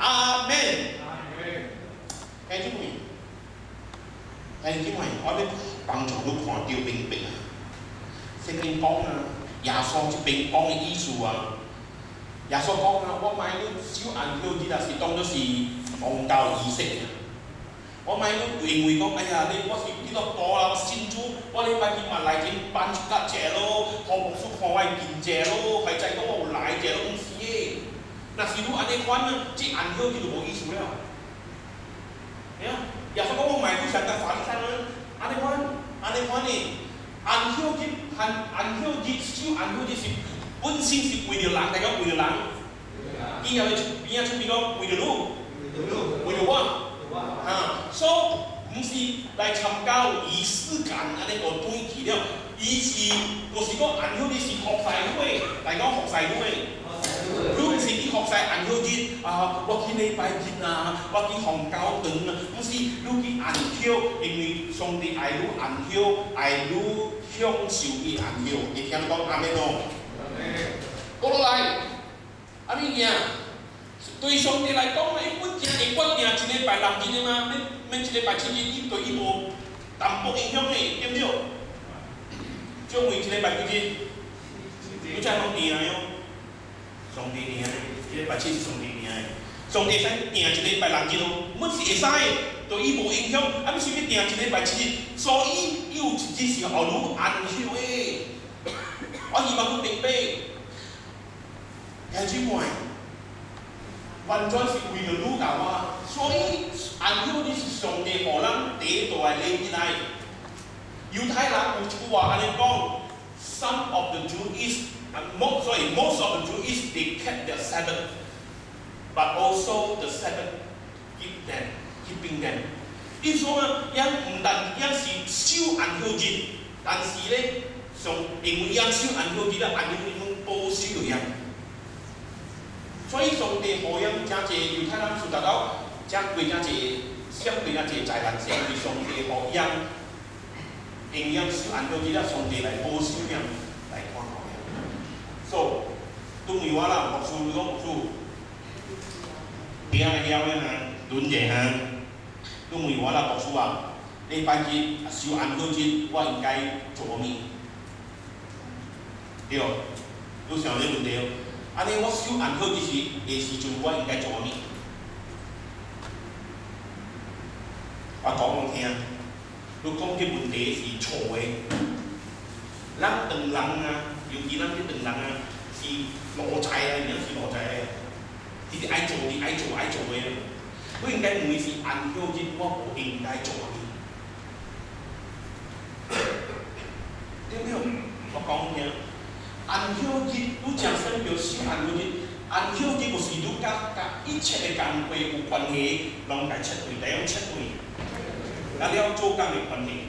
阿门。弟兄妹，弟兄妹，我要帮助你看到明白啊！圣经讲啊，耶稣这边讲的意思啊，耶稣讲啊，我买你手按手指啊，是当作是宗教仪式啊。我买你认为讲，哎呀，你我是你都大啦，我信主，我礼拜天嘛来这办一甲者咯，好牧师看我见者咯，还在讲我有来者咯，毋是诶。若是愈安尼款啊，这按手指就无意思了。哎呀，耶 稣讲我买你上甲法利赛人，安尼款，安尼款呢？按手指，按按手指，手按手指是本身是为着人，大家为着人。以后出边啊出边讲为着你，为着我，啊，所以毋是来参加仪式感安尼个短期了，伊是就是讲按手指是服侍会，来讲服侍会。 如毋是去服侍按手指啊，我去礼拜日啊，我去奉教堂啊，毋是你去按手，因为上帝爱你按手，爱你享受伊按手，会听讲阿弥陀。过落来，阿咪囝，对上帝来讲，伊本正会决定一礼拜六日的吗？免免一礼拜七日，伊对伊无淡薄影响的，对毋对？种为一礼拜几日，你才拢定哟。 上帝定的，即个白七是上帝定的。上帝使定一礼拜六日咯，阮是会使的，对伊无影响。啊，你想要定一礼拜七日，所以伊有一日是互汝安休的。我希望汝明白，弟兄妹，完全是为着汝甲我，所以安休日是上帝互咱第一大的礼日来。犹太人有一句话安尼讲：Some of the Jews And most, sorry, most of the Jewish，they kept their Sabbath, but also the Sabbath keep them, keeping them. 伊说呢，因唔但因是守安休日，但是咧，上因为因守安休日咧，安休日拢保守了。所以上帝何样真济犹太人受达到，真贵真济，相对真济灾难，是因为上帝何样，因因守安休日咧，上帝来保守了。做，都为我啦，牧师讲牧师，听个晓个哈，轮者哈，都为我啦，牧师啊，礼拜日收安休日，我应该做啥物？对，有想呢问题。安尼我收安休日时，个时阵我应该做啥物？我讲我听，你讲这问题是错的，咱当人啊。尤其咱这等人啊，是罗仔啊，一定是罗仔啊，伊是爱做，你爱做爱做的。我应该认为是按休日，我无应该做的。对不对？我讲听，按休日，你讲什么叫是按休日？按休日就是你甲甲一切的工会有关系，拢来切对，来样切对，那了做工的关系。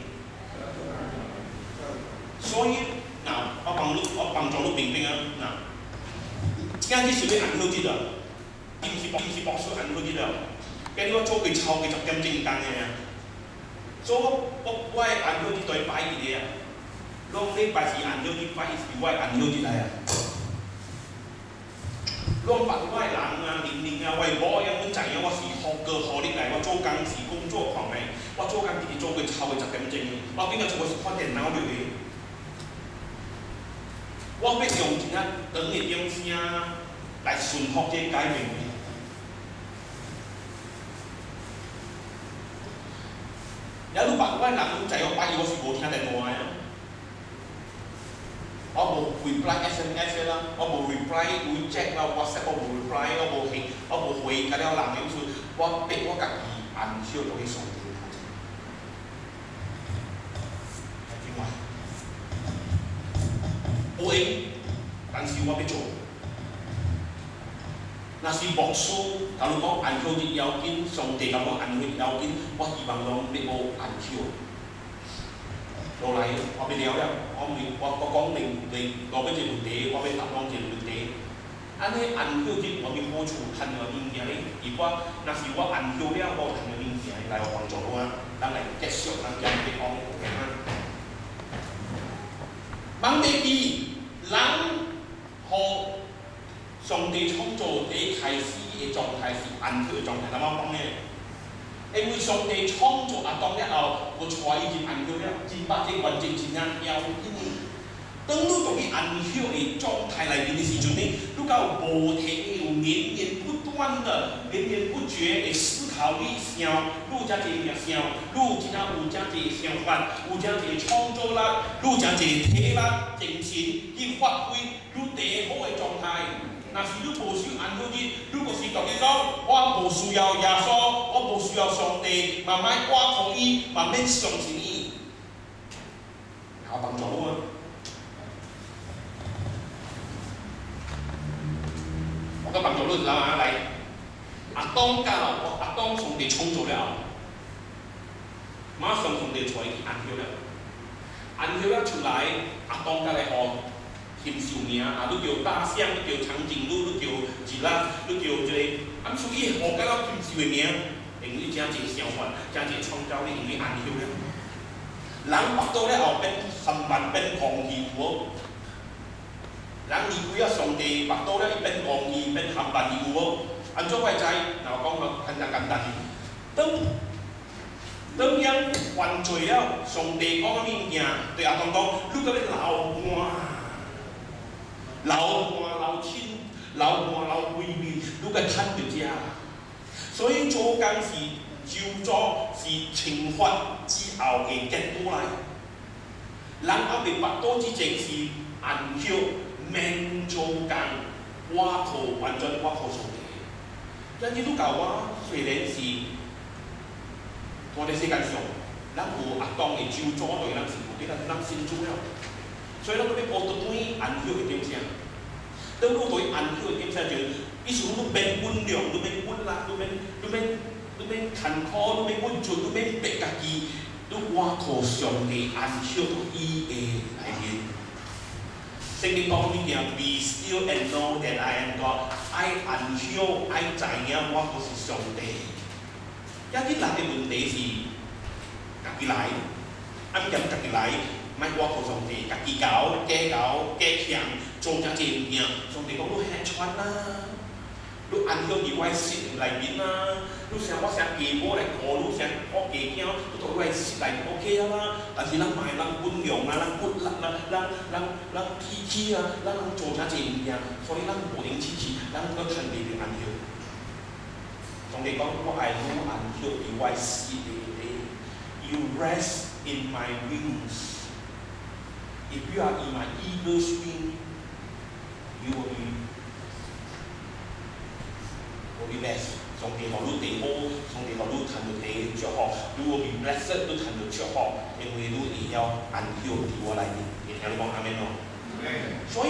所以。嗱，我帮你，我帮助你明白啊！嗱，今日是要按好啲啦，唔是唔是博士按好啲啦，今日我做佢抄嘅十点钟间嘅啊，做我我我系按好啲对摆嘅啊，拢礼拜是按好啲摆是我按好啲嚟啊，拢白我系人啊、年龄啊、为我有本仔啊，我是学个学历嚟，我做工是工作狂嚟，我做紧自己做佢抄嘅十点钟，我边个做是看电脑嘅。 我要用一啊长的钟声来顺服这改变。假如别个人拢知我拜我是无听得多啊！我无 reply SMS 啦，我无 reply WeChat 啦，WhatsApp 我无 reply，我无回，我无回甲了人的意思，我逼我家己按少落去上 有闲，但是我要做。若是牧师，假如讲按休日要紧，上帝甲我按休日要紧，我希望讲要无按休。落来，我要了了，我问，我我讲明明落尾一个问题，我要答讲一个问题。安尼按休日，我要好处趁个物件咧。如果若是我按休了，我趁个物件来帮助我，咱来结束咱今日讲嘅啊。望未记。 嘅狀態是安息嘅狀態，咁樣講咧。因為上帝創造亞當了後，個財已經安息了，真百隻完全真正要因為當你屬於安息嘅狀態裏面嘅時陣呢，你夠無停有連綿不斷的、連綿不絕嘅思考你想，你才一個想，你有真一個想法，有真一個創造力，你真一個體力精神去發揮你最好嘅狀態。那是你无需安好啲，如果是同伊讲，我无需要耶稣，我无需要上帝，慢慢我可以慢慢相信伊，有帮助啊！我嘅帮助你哪嚟？阿当加落我，阿当上帝创造了，马上上帝才安息了，安息了出来，阿当加嚟 學。添壽命啊！你叫大象，你叫长颈鹿，你叫吉拉，你叫即個，咁所以學緊個添壽嘅名，因为真濟想法，真濟創造力，因為安息咧。人腹肚咧後變含萬變空氣有人离开啊上帝腹肚咧變空氣變含萬有無？安怎会知？嗱我講個簡單簡單，當當人犯罪了，上帝講個物件对阿當講，你嗰啲流汗。流汗流清，流汗流胃面，都個吞着只。所以做工是就作是懲罰之後嘅結果嚟。人阿未白多之前是暗曉免做工，我靠完全我靠上帝。因為都教我，雖然是我哋世界上，咱有阿當嘅就作對人是有啲咱人先做了。所以咱嗰啲波多對暗曉嘅點聲，當我對暗曉嘅點聲就，以前我都免溫良，都免溫辣，都免都免都免坎坷，都免溫存，都免逼家己，都我靠上帝暗曉到伊嘅內面。聖經講呢樣，Be still and know that I am God。愛暗曉，愛知影我就是上帝。有啲人嘅問題是家己來，暗入家己來。唔系我靠上帝，家己搞、假搞、假强，做只正物件。上帝讲你吃穿啦，你按照你外识嚟面啦，你想我想下波嚟过，你想我下惊，你同外识嚟 OK 啦。但是咱卖咱本用啊，咱骨力啦，咱咱咱脾气啊，咱做只正物件，所以咱无能支持，咱个趁地条按照。上帝讲我系你按照你外识嚟，You rest in my wings。 If you are in my eagle's wing, you will be will be blessed。上帝学你地好，上帝学你谈到地着学，you will be blessed。你谈到着学，因为你会要按照我来，你听你讲阿门咯。所以。